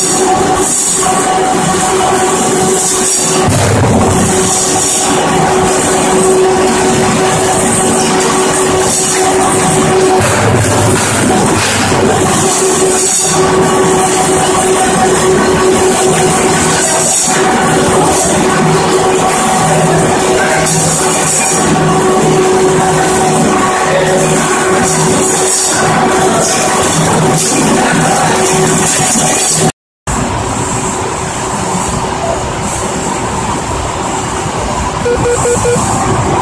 you Oh, my God.